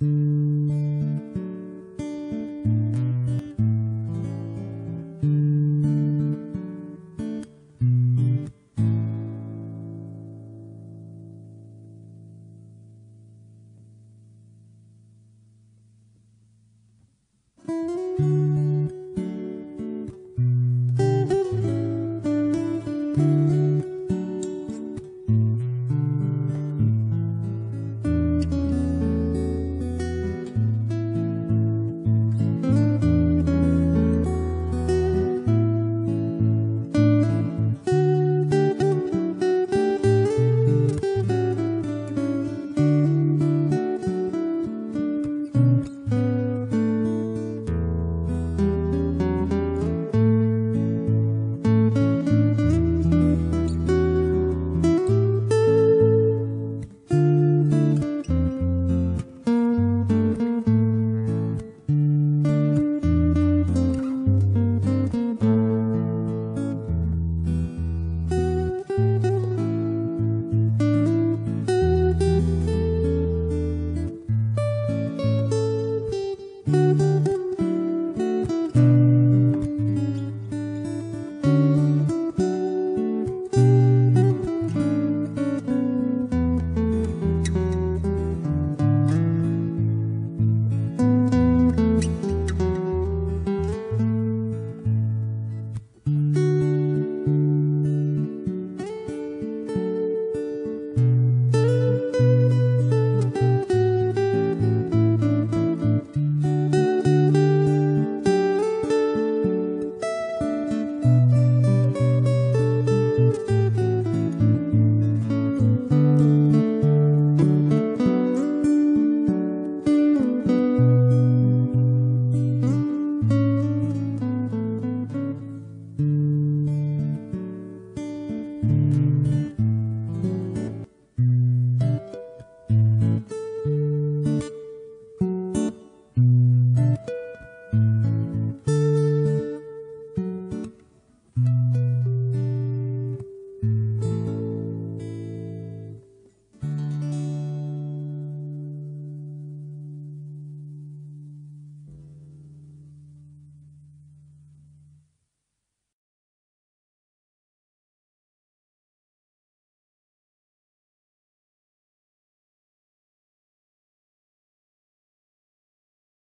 you